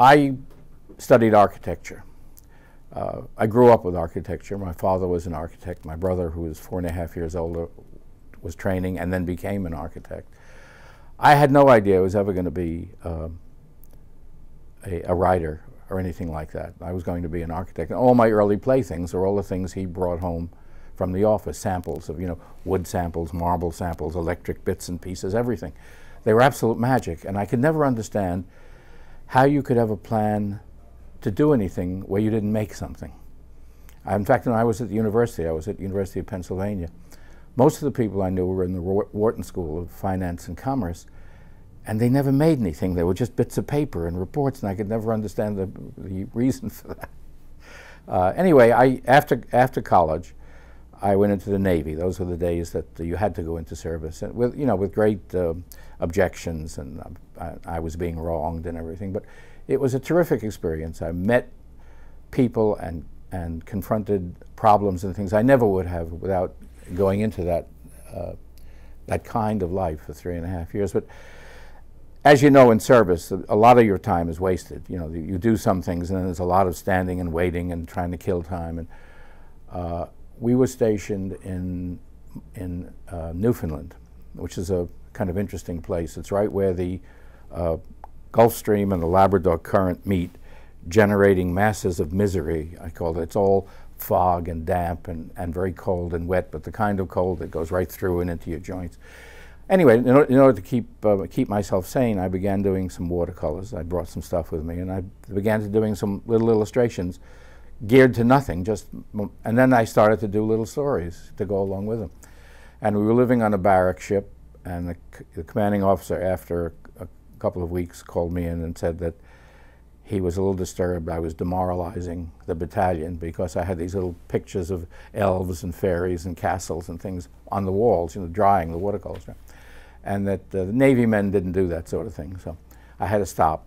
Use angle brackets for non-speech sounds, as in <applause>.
I studied architecture. Uh, I grew up with architecture. My father was an architect. My brother, who was four and a half years older, was training and then became an architect. I had no idea I was ever going to be um, a, a, writer or anything like that. I was going to be an architect. And all my early playthings are all the things he brought home from the office, samples of, you know, wood samples, marble samples, electric bits and pieces, everything. They were absolute magic, and I could never understand how you could have a plan to do anything where you didn't make something. in fact, when I was at the university, I was at the University of Pennsylvania, most of the people I knew were in the Wharton School of Finance and Commerce, and they never made anything. They were just bits of paper and reports, and I could never understand the, the reason for that. <laughs> Uh, anyway, I, after, after college, I went into the Navy. Those were the days that you had to go into service, and with, you know, with great uh, objections, and uh, I, I was being wronged and everything. But it was a terrific experience. I met people and, and confronted problems and things I never would have without going into that, uh, that kind of life for three and a half years. But as you know in service, a lot of your time is wasted. You know, you do some things and then there's a lot of standing and waiting and trying to kill time. And uh, we were stationed in, in uh, Newfoundland, which is a kind of interesting place. It's right where the uh, Gulf Stream and the Labrador Current meet, generating masses of misery, I call it. It's all fog and damp and, and very cold and wet, but the kind of cold that goes right through and into your joints. Anyway, in, in order to keep, uh, keep myself sane, I began doing some watercolors. I brought some stuff with me, and I began to doing some little illustrations geared to nothing, just, and then I started to do little stories to go along with them. And we were living on a barrack ship, and the, the commanding officer, after a, a couple of weeks, called me in and said that he was a little disturbed. I was demoralizing the battalion because I had these little pictures of elves and fairies and castles and things on the walls, you know, drying the watercolors. And that uh, the Navy men didn't do that sort of thing. So I had to stop.